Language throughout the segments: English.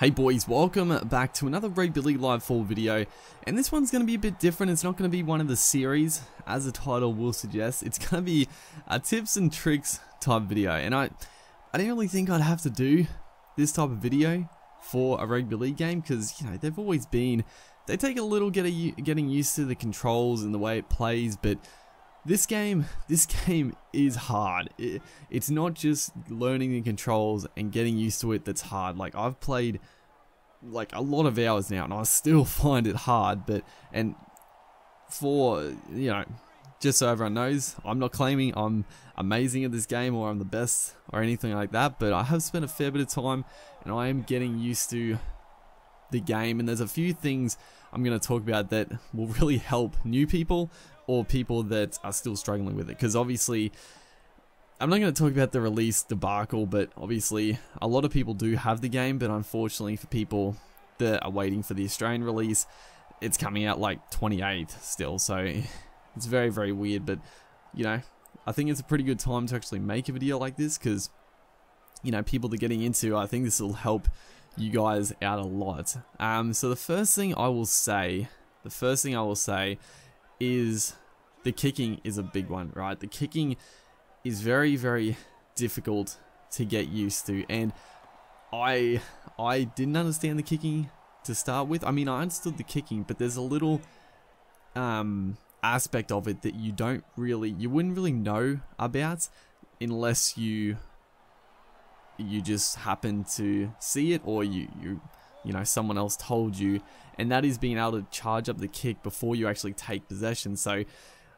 Hey boys, welcome back to another Rugby League Live 4 video, and this one's going to be a bit different, it's not going to be one of the series, as the title will suggest, it's going to be a tips and tricks type video, and I, I didn't really think I'd have to do this type of video for a Rugby League game, because, you know, they've always been, they take a little getting used to the controls and the way it plays, but this game, this game is hard. It, it's not just learning the controls and getting used to it that's hard. Like I've played like a lot of hours now and I still find it hard, but and for, you know, just so everyone knows, I'm not claiming I'm amazing at this game or I'm the best or anything like that, but I have spent a fair bit of time and I am getting used to the game and there's a few things I'm going to talk about that will really help new people or people that are still struggling with it. Because obviously, I'm not going to talk about the release debacle, but obviously, a lot of people do have the game, but unfortunately, for people that are waiting for the Australian release, it's coming out like 28th still. So it's very, very weird. But, you know, I think it's a pretty good time to actually make a video like this because, you know, people that are getting into, I think this will help you guys out a lot. Um, so the first thing I will say, the first thing I will say is the kicking is a big one, right? The kicking is very, very difficult to get used to, and I I didn't understand the kicking to start with. I mean, I understood the kicking, but there's a little um, aspect of it that you don't really, you wouldn't really know about unless you you just happen to see it or you you you know someone else told you and that is being able to charge up the kick before you actually take possession. So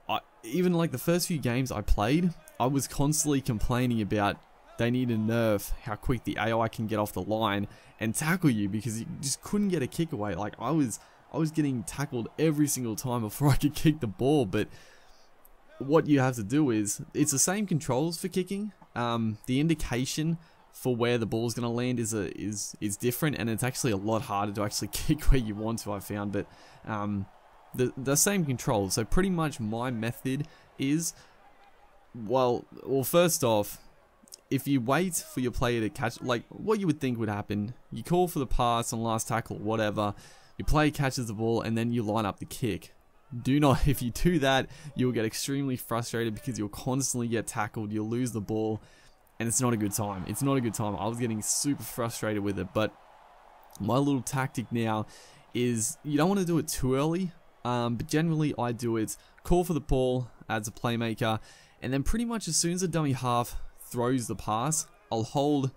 I, even like the first few games I played I was constantly complaining about they need to nerf how quick the AI can get off the line and tackle you because you just couldn't get a kick away. Like I was I was getting tackled every single time before I could kick the ball but what you have to do is it's the same controls for kicking. Um, the indication for where the ball is going to land is a is is different, and it's actually a lot harder to actually kick where you want to. I found, but um, the the same controls. So pretty much my method is, well, well, first off, if you wait for your player to catch, like what you would think would happen, you call for the pass on last tackle, whatever. Your player catches the ball, and then you line up the kick. Do not, if you do that, you'll get extremely frustrated because you'll constantly get tackled, you'll lose the ball, and it's not a good time. It's not a good time. I was getting super frustrated with it, but my little tactic now is you don't want to do it too early, um, but generally I do it call for the ball as a playmaker, and then pretty much as soon as the dummy half throws the pass, I'll hold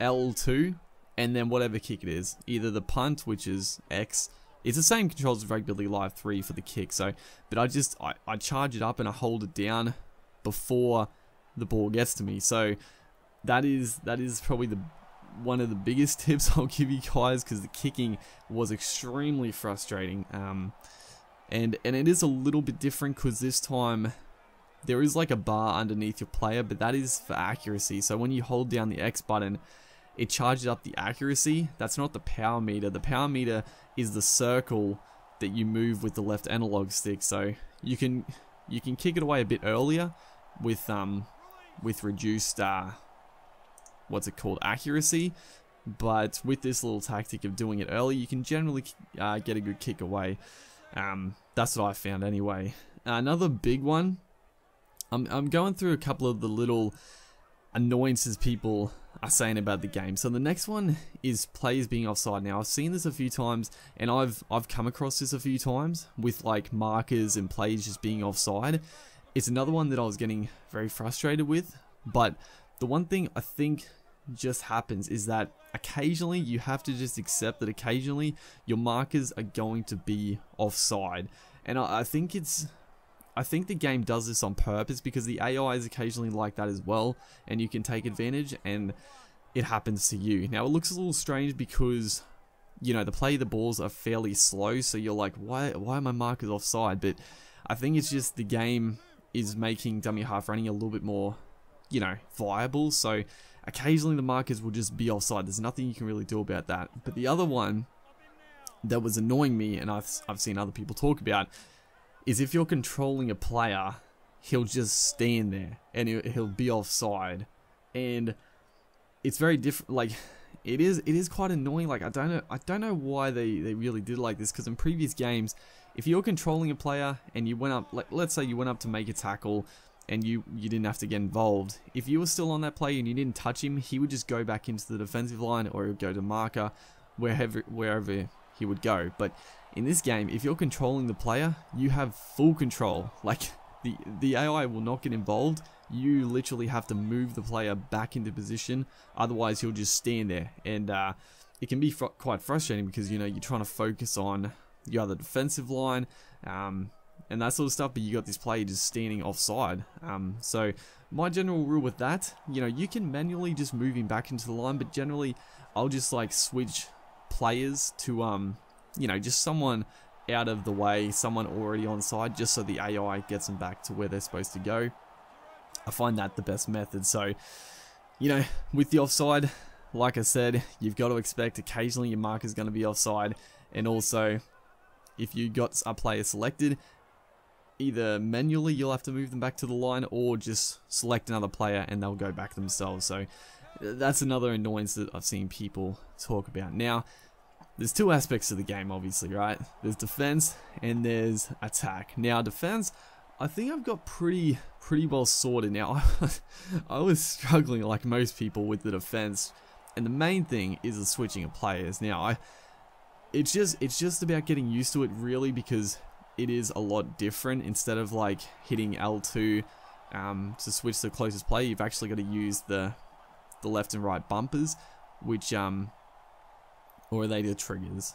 L2 and then whatever kick it is, either the punt, which is X. It's the same controls as Rugby League Live 3 for the kick, so but I just I, I charge it up and I hold it down before the ball gets to me. So that is that is probably the one of the biggest tips I'll give you guys because the kicking was extremely frustrating. Um, and and it is a little bit different because this time there is like a bar underneath your player, but that is for accuracy. So when you hold down the X button, it charges up the accuracy. That's not the power meter. The power meter is the circle that you move with the left analog stick. So you can you can kick it away a bit earlier with um with reduced uh, what's it called, accuracy. But with this little tactic of doing it early, you can generally uh, get a good kick away. Um, that's what I found anyway. Another big one, I'm, I'm going through a couple of the little annoyances people are saying about the game. So the next one is players being offside. Now I've seen this a few times and I've I've come across this a few times with like markers and players just being offside. It's another one that I was getting very frustrated with, but the one thing I think just happens is that occasionally you have to just accept that occasionally your markers are going to be offside. And I, I think it's I think the game does this on purpose because the AI is occasionally like that as well, and you can take advantage, and it happens to you. Now, it looks a little strange because, you know, the play the balls are fairly slow, so you're like, why, why are my markers offside? But I think it's just the game is making dummy half running a little bit more, you know, viable, so occasionally the markers will just be offside. There's nothing you can really do about that. But the other one that was annoying me, and I've, I've seen other people talk about, is if you're controlling a player, he'll just stand there and he'll be offside. And it's very different. Like, it is it is quite annoying. Like I don't know I don't know why they they really did like this because in previous games, if you're controlling a player and you went up like let's say you went up to make a tackle and you you didn't have to get involved. If you were still on that play and you didn't touch him, he would just go back into the defensive line or he would go to marker wherever wherever he would go. But in this game, if you're controlling the player, you have full control. Like the the AI will not get involved. You literally have to move the player back into position, otherwise he'll just stand there, and uh, it can be fr quite frustrating because you know you're trying to focus on the other defensive line. Um, and that sort of stuff, but you got this player just standing offside. Um, so my general rule with that, you know, you can manually just move him back into the line, but generally I'll just like switch players to, um, you know, just someone out of the way, someone already on side, just so the AI gets them back to where they're supposed to go. I find that the best method. So, you know, with the offside, like I said, you've got to expect occasionally your marker's going to be offside, and also if you got a player selected, either manually you'll have to move them back to the line or just select another player and they'll go back themselves. So that's another annoyance that I've seen people talk about. Now, there's two aspects of the game, obviously, right? There's defense and there's attack. Now, defense, I think I've got pretty pretty well sorted. Now, I was struggling like most people with the defense, and the main thing is the switching of players. Now, I it's just it's just about getting used to it really because it is a lot different. Instead of like hitting L2 um, to switch the closest player, you've actually got to use the the left and right bumpers, which um, or are they the triggers?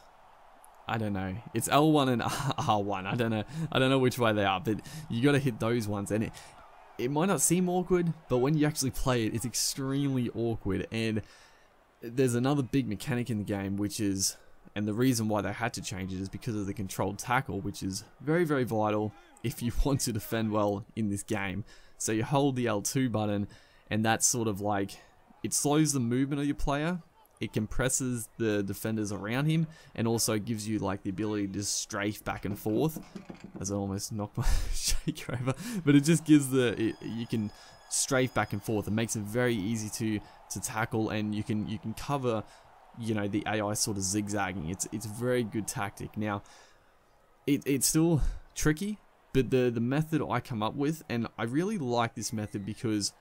I don't know. It's L1 and R1. I don't know. I don't know which way they are, but you got to hit those ones, and it it might not seem awkward, but when you actually play it, it's extremely awkward. And there's another big mechanic in the game, which is and the reason why they had to change it is because of the controlled tackle, which is very, very vital if you want to defend well in this game. So you hold the L2 button, and that's sort of like, it slows the movement of your player, it compresses the defenders around him, and also gives you like the ability to strafe back and forth. As I almost knocked my shaker over, but it just gives the, it, you can strafe back and forth. It makes it very easy to to tackle, and you can you can cover you know the AI sort of zigzagging. It's it's very good tactic. Now, it it's still tricky, but the the method I come up with, and I really like this method because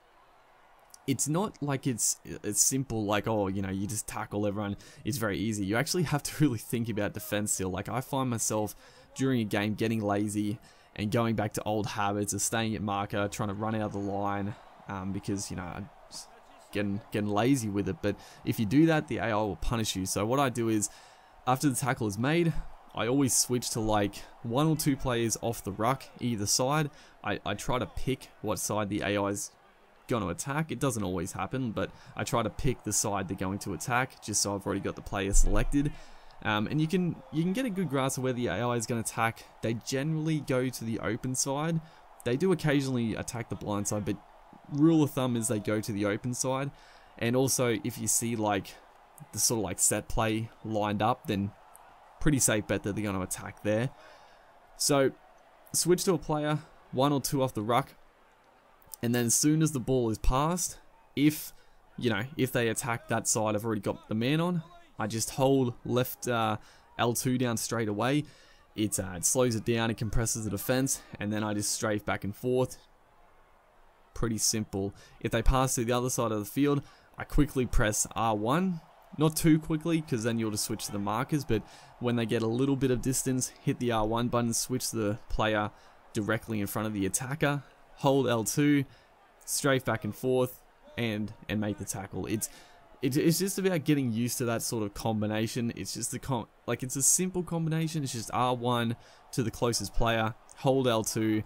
it's not like it's it's simple like oh you know you just tackle everyone. It's very easy. You actually have to really think about defense still. Like I find myself during a game getting lazy and going back to old habits of staying at marker, trying to run out of the line um, because you know getting getting lazy with it. But if you do that, the AI will punish you. So what I do is, after the tackle is made, I always switch to like one or two players off the ruck either side. I, I try to pick what side the AI is going to attack. It doesn't always happen, but I try to pick the side they're going to attack just so I've already got the player selected. Um, and you can you can get a good grasp of where the AI is going to attack. They generally go to the open side. They do occasionally attack the blind side, but rule of thumb is they go to the open side. And also, if you see like the sort of like set play lined up, then pretty safe bet that they're going to attack there. So, switch to a player, one or two off the ruck, and then as soon as the ball is passed, if you know if they attack that side, I've already got the man on. I just hold left uh, L2 down straight away. It, uh, it slows it down, it compresses the defense, and then I just strafe back and forth, pretty simple. If they pass to the other side of the field, I quickly press R1. Not too quickly, because then you'll just switch to the markers, but when they get a little bit of distance, hit the R1 button, switch the player directly in front of the attacker, hold L2, strafe back and forth, and and make the tackle. It's it's just about getting used to that sort of combination. It's just a com like it's a simple combination. It's just R1 to the closest player, hold L2,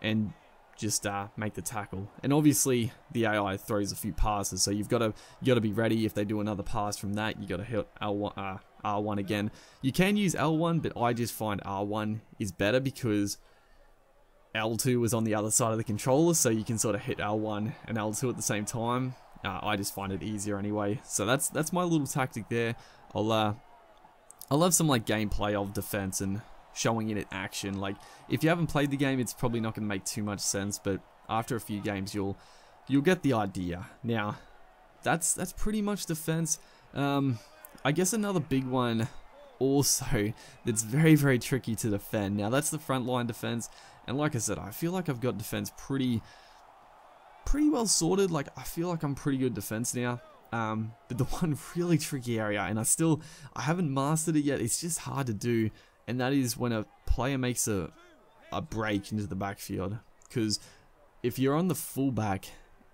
and just uh, make the tackle. And obviously, the AI throws a few passes, so you've got to you got to be ready. If they do another pass from that, you got to hit L1, uh, R1 again. You can use L1, but I just find R1 is better because L2 was on the other side of the controller, so you can sort of hit L1 and L2 at the same time. Uh, I just find it easier anyway. So that's that's my little tactic there. I'll uh, I love some like gameplay of defense and showing it in action. Like, if you haven't played the game, it's probably not going to make too much sense, but after a few games, you'll you'll get the idea. Now, that's that's pretty much defense. Um, I guess another big one also that's very, very tricky to defend. Now, that's the front line defense. And like I said, I feel like I've got defense pretty, pretty well sorted. Like, I feel like I'm pretty good defense now. Um, but the one really tricky area, and I still, I haven't mastered it yet, it's just hard to do, and that is when a player makes a, a break into the backfield. Because if you're on the fullback,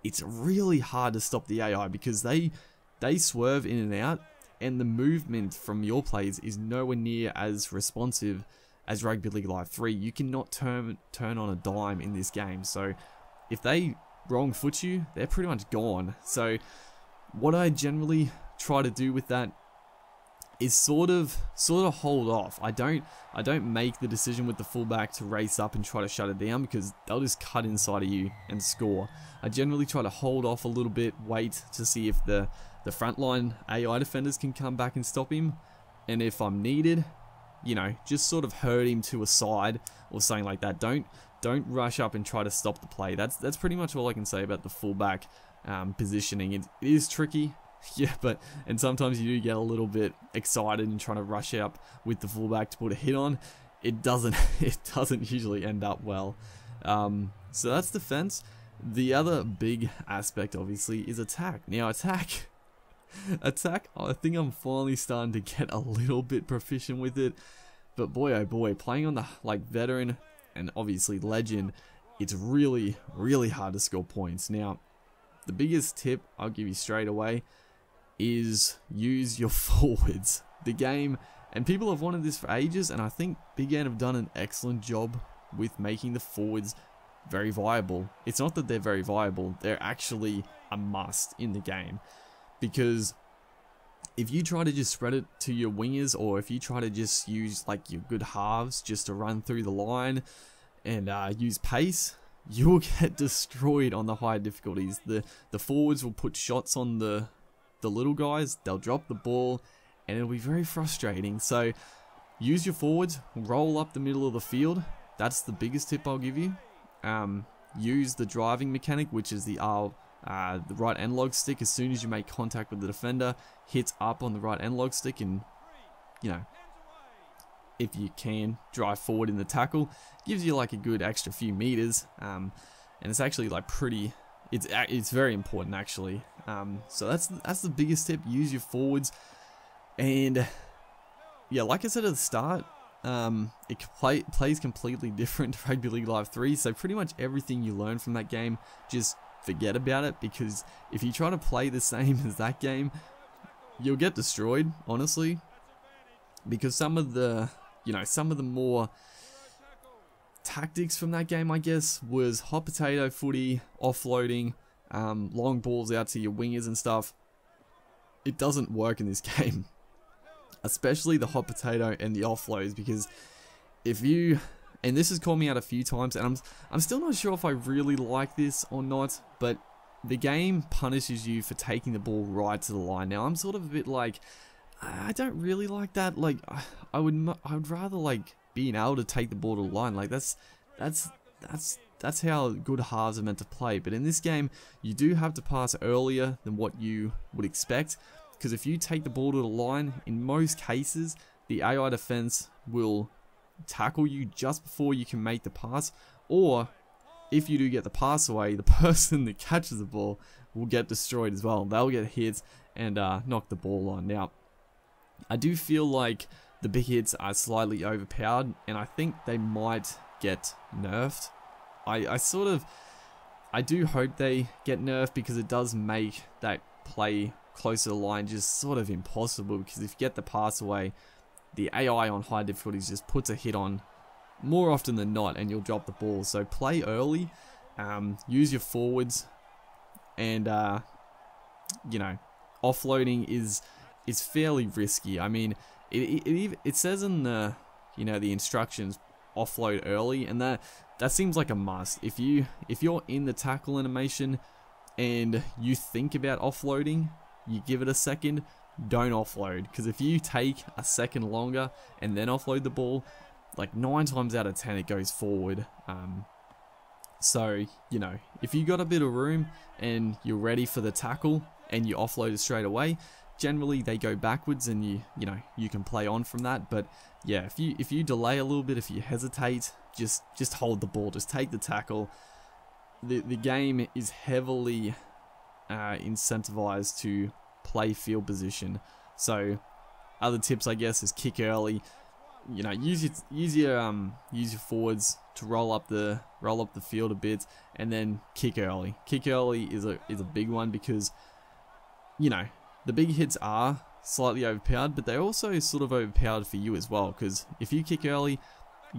it's really hard to stop the AI because they they swerve in and out, and the movement from your plays is nowhere near as responsive as Rugby League Live 3. You cannot turn turn on a dime in this game. So if they wrong foot you, they're pretty much gone. So what I generally try to do with that is sort of sort of hold off. I don't I don't make the decision with the fullback to race up and try to shut it down because they'll just cut inside of you and score. I generally try to hold off a little bit, wait to see if the the frontline AI defenders can come back and stop him, and if I'm needed, you know, just sort of hurt him to a side or something like that. Don't don't rush up and try to stop the play. That's that's pretty much all I can say about the fullback um, positioning. It, it is tricky, yeah, but and sometimes you do get a little bit excited and trying to rush up with the fullback to put a hit on. It doesn't it doesn't usually end up well. Um, so that's defense. The other big aspect, obviously, is attack. Now, attack attack, I think I'm finally starting to get a little bit proficient with it. But boy, oh boy, playing on the like veteran and obviously legend, it's really, really hard to score points. Now, the biggest tip I'll give you straight away is use your forwards. The game, and people have wanted this for ages, and I think Big Ant have done an excellent job with making the forwards very viable. It's not that they're very viable, they're actually a must in the game because if you try to just spread it to your wingers or if you try to just use like your good halves just to run through the line and uh, use pace, you'll get destroyed on the higher difficulties. The the forwards will put shots on the the little guys, they'll drop the ball, and it'll be very frustrating. So use your forwards, roll up the middle of the field. That's the biggest tip I'll give you. Um, use the driving mechanic, which is the R uh, the right analog stick, as soon as you make contact with the defender, hits up on the right analog stick and, you know, if you can, drive forward in the tackle. Gives you like a good extra few meters. Um, and it's actually like pretty, it's it's very important actually. Um, so that's that's the biggest tip. Use your forwards. And yeah, like I said at the start, um, it play, plays completely different to Rugby League Live 3. So pretty much everything you learn from that game just forget about it because if you try to play the same as that game, you'll get destroyed, honestly. Because some of the, you know, some of the more tactics from that game, I guess, was hot potato footy, offloading, um, long balls out to your wingers and stuff. It doesn't work in this game. Especially the hot potato and the offloads because if you and this has called me out a few times, and I'm I'm still not sure if I really like this or not. But the game punishes you for taking the ball right to the line. Now I'm sort of a bit like, I don't really like that. Like I would I would rather like being able to take the ball to the line. Like that's that's that's that's how good halves are meant to play. But in this game, you do have to pass earlier than what you would expect. Because if you take the ball to the line, in most cases, the AI defense will tackle you just before you can make the pass, or if you do get the pass away, the person that catches the ball will get destroyed as well. They'll get hits and uh, knock the ball on. Now, I do feel like the big hits are slightly overpowered, and I think they might get nerfed. I, I sort of, I do hope they get nerfed because it does make that play closer to the line just sort of impossible because if you get the pass away, the AI on high difficulties just puts a hit on more often than not and you'll drop the ball. So play early, um, use your forwards, and uh, you know, offloading is is fairly risky. I mean, it, it, it says in the you know the instructions offload early, and that that seems like a must. If you if you're in the tackle animation and you think about offloading, you give it a second, don't offload because if you take a second longer and then offload the ball, like nine times out of ten it goes forward. Um, so you know if you got a bit of room and you're ready for the tackle and you offload it straight away, generally they go backwards and you you know you can play on from that but yeah if you if you delay a little bit if you hesitate just just hold the ball just take the tackle. The the game is heavily uh, incentivized to play field position. So other tips I guess is kick early. You know use your use your um use your forwards to roll up the roll up the field a bit and then kick early. Kick early is a is a big one because you know the big hits are slightly overpowered, but they're also sort of overpowered for you as well. Because if you kick early,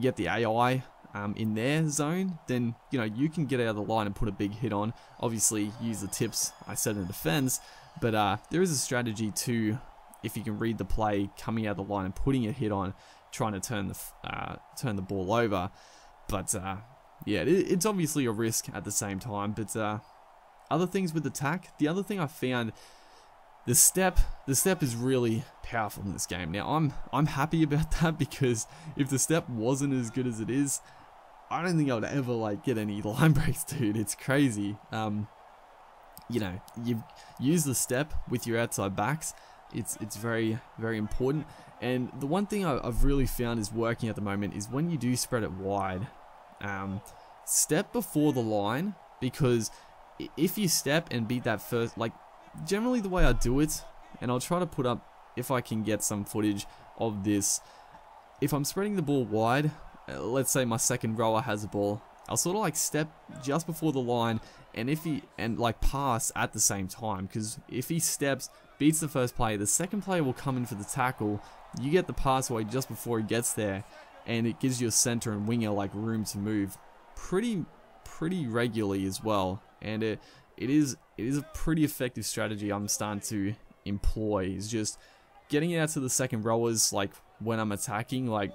get the AI um, in their zone, then you know you can get out of the line and put a big hit on. Obviously, use the tips I said in defense, but uh, there is a strategy to if you can read the play, coming out of the line and putting a hit on, trying to turn the uh, turn the ball over. But uh, yeah, it, it's obviously a risk at the same time. But uh, other things with attack, the other thing I found the step, the step is really powerful in this game. Now, I'm I'm happy about that because if the step wasn't as good as it is, I don't think I would ever like get any line breaks, dude. It's crazy. Um, you know, you use the step with your outside backs. It's it's very very important. And the one thing I've really found is working at the moment is when you do spread it wide, um, step before the line because if you step and beat that first, like generally the way I do it, and I'll try to put up, if I can get some footage of this, if I'm spreading the ball wide, uh, let's say my second rower has a ball, I'll sort of like step just before the line and if he and like pass at the same time because if he steps beats the first player the second player will come in for the tackle you get the pass away just before he gets there and it gives your center and winger like room to move pretty pretty regularly as well and it it is it is a pretty effective strategy I'm starting to employ. Is just getting it out to the second rowers like when I'm attacking, like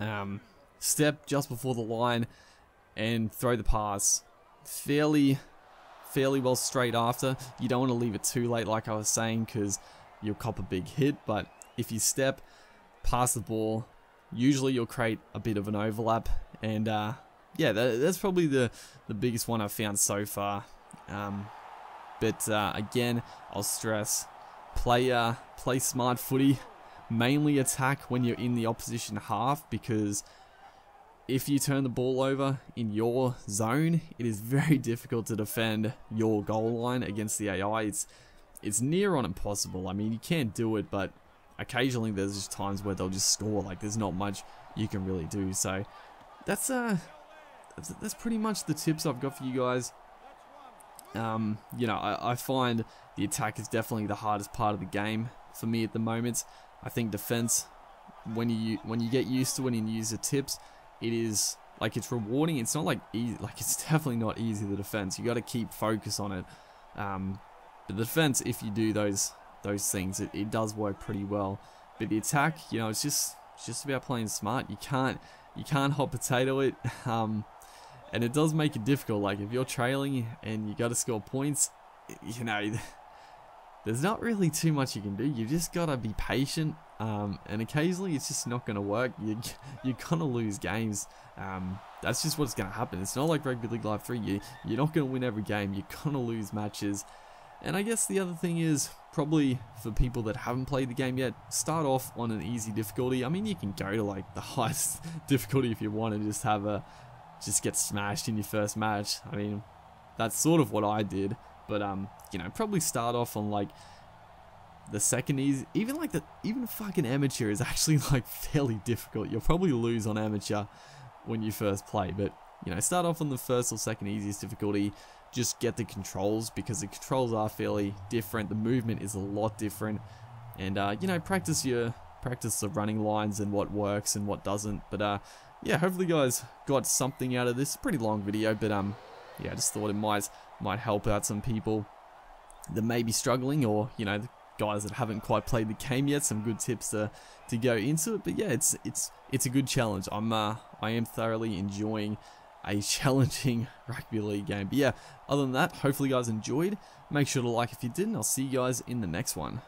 um, step just before the line and throw the pass fairly fairly well straight after. You don't want to leave it too late like I was saying because you'll cop a big hit, but if you step, pass the ball, usually you'll create a bit of an overlap and uh, yeah, that, that's probably the, the biggest one I've found so far. Um, but uh, again, I'll stress, play, uh, play smart footy, mainly attack when you're in the opposition half because if you turn the ball over in your zone, it is very difficult to defend your goal line against the AI. It's, it's near on impossible. I mean, you can't do it, but occasionally there's just times where they'll just score. Like, there's not much you can really do. So, that's, uh, that's pretty much the tips I've got for you guys. Um, you know, I, I find the attack is definitely the hardest part of the game for me at the moment. I think defense, when you when you get used to it and use the tips, it is like it's rewarding. It's not like easy, like it's definitely not easy. The defense, you got to keep focus on it. Um, but the defense, if you do those those things, it, it does work pretty well. But the attack, you know, it's just it's just about playing smart. You can't you can't hot potato it. Um, and it does make it difficult. Like if you're trailing and you got to score points, you know, there's not really too much you can do. You just gotta be patient, um, and occasionally it's just not gonna work. You you're gonna lose games. Um, that's just what's gonna happen. It's not like Rugby League Live 3. You you're not gonna win every game. You're gonna lose matches. And I guess the other thing is probably for people that haven't played the game yet, start off on an easy difficulty. I mean, you can go to like the highest difficulty if you want to just have a just get smashed in your first match. I mean, that's sort of what I did. But um, you know, probably start off on like the second easy, even like the even fucking amateur is actually like fairly difficult. You'll probably lose on amateur when you first play, but you know, start off on the first or second easiest difficulty. Just get the controls because the controls are fairly different. The movement is a lot different, and uh, you know, practice your practice the running lines and what works and what doesn't. But uh, yeah, hopefully guys got something out of this. Pretty long video, but um, yeah, I just thought it might might help out some people that may be struggling, or you know, the guys that haven't quite played the game yet. Some good tips to to go into it. But yeah, it's it's it's a good challenge. I'm uh, I am thoroughly enjoying a challenging rugby league game. But yeah, other than that, hopefully you guys enjoyed. Make sure to like if you didn't. I'll see you guys in the next one.